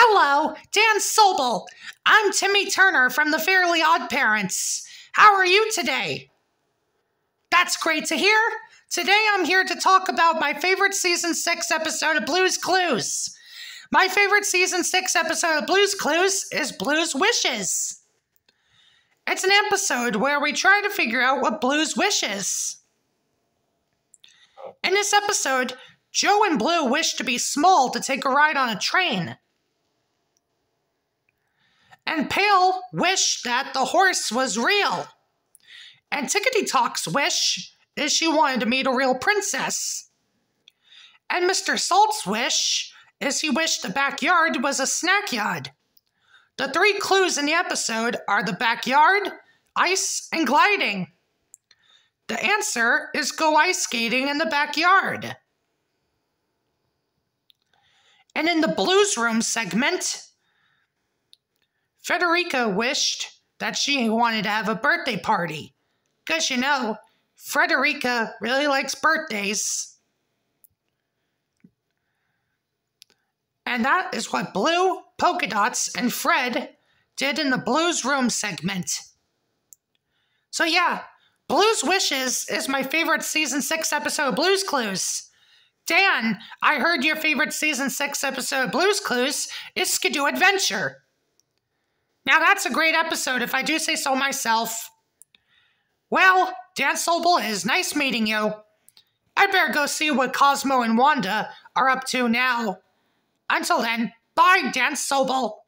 Hello, Dan Sobel. I'm Timmy Turner from the Fairly Odd Parents. How are you today? That's great to hear. Today I'm here to talk about my favorite season 6 episode of Blue's Clues. My favorite season 6 episode of Blue's Clues is Blue's Wishes. It's an episode where we try to figure out what Blue's wishes. In this episode, Joe and Blue wish to be small to take a ride on a train. And Pail wished that the horse was real. And Tickety Tock's wish is she wanted to meet a real princess. And Mr. Salt's wish is he wished the backyard was a snack yard. The three clues in the episode are the backyard, ice, and gliding. The answer is go ice skating in the backyard. And in the Blues Room segment, Frederica wished that she wanted to have a birthday party. Because, you know, Frederica really likes birthdays. And that is what Blue, Polka Dots, and Fred did in the Blues Room segment. So, yeah, Blues Wishes is my favorite season 6 episode of Blues Clues. Dan, I heard your favorite season 6 episode of Blues Clues is Skidoo Adventure. Now, that's a great episode, if I do say so myself. Well, Dan Sobel, it is nice meeting you. I better go see what Cosmo and Wanda are up to now. Until then, bye, Dan Sobel.